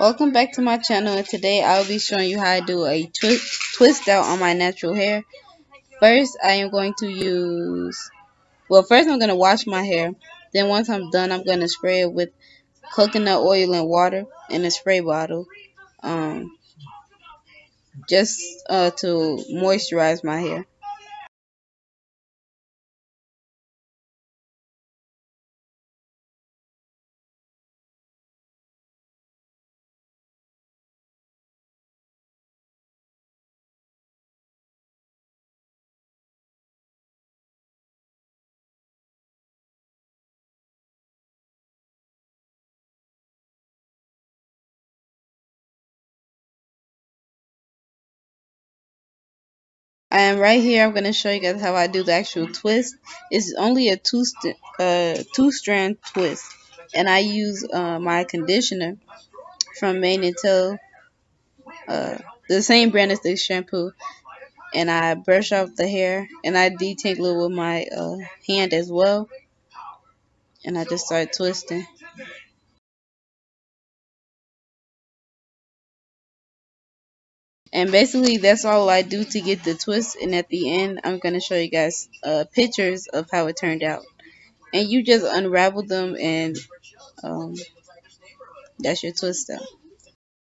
Welcome back to my channel and today I'll be showing you how to do a twi twist out on my natural hair. First I am going to use, well first I'm going to wash my hair. Then once I'm done I'm going to spray it with coconut oil and water in a spray bottle. Um, just uh, to moisturize my hair. And right here, I'm going to show you guys how I do the actual twist. It's only a two, uh, two strand twist. And I use uh, my conditioner from Mane and Tail, uh, the same brand as the shampoo. And I brush off the hair and I detangle it with my uh, hand as well. And I just start twisting. And basically, that's all I do to get the twist. And at the end, I'm going to show you guys uh, pictures of how it turned out. And you just unravel them and um, that's your twist out.